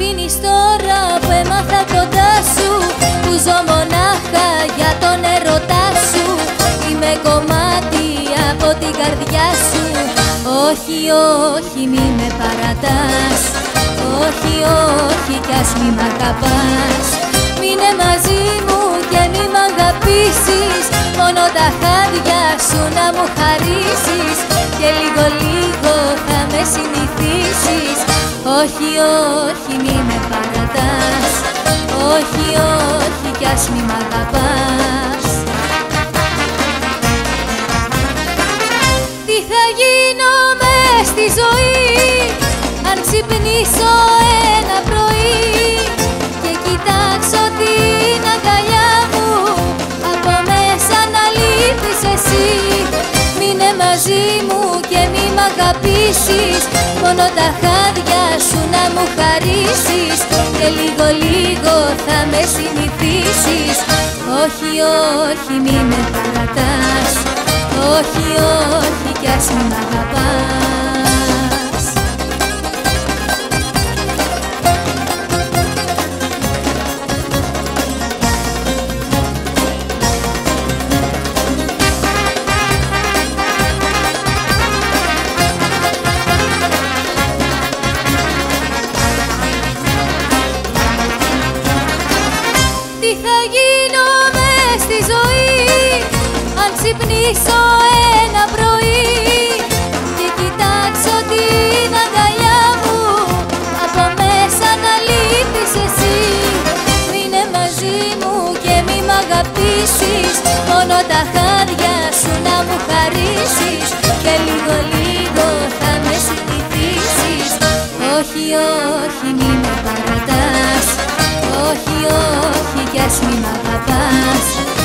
αφήνεις τώρα που έμαθα κοντά σου Που ζω μονάχα για τον ερωτά σου. Είμαι κομμάτι από την καρδιά σου. Όχι, όχι, μη με παρατάς. Όχι, όχι, κι ας μη μ' αγαπάς. Μείνε μαζί μου και μη μ' αγαπήσεις. Μόνο τα χάδια σου να μου χαρίσεις. Και λίγο, λίγο θα με συνεχίσεις όχι, όχι, μη με παρατάς. Όχι, όχι, κι ας μη μ' αγαπάς. Τι θα γίνω μες στη ζωή Αν ξυπνήσω ένα πρωί Και κοιτάξω την αγκαλιά μου Από μέσα να λείπεις εσύ. Μείνε μαζί μου και μη μ' αγαπήσεις Μόνο τα χάδια σου να μου χαρίσεις Και λίγο λίγο θα με συνηθίσεις. Όχι, όχι, μη με παρατάς Όχι, όχι, κι ας μη μ' αγαπάς Τι θα γίνω μες στη ζωή. Αν ξυπνήσω ένα πρωί Και κοιτάξω την αγκαλιά μου Από μέσα να λείπεις εσύ. Μείνε μαζί μου και μη μ' αγαπήσεις. Μόνο τα χάδια σου να μου χαρίσεις. Και λίγο λίγο θα με συνηθίσεις. Όχι, όχι, μη με παρατάς. Όχι, όχι, κι ας μη μ' αγαπάς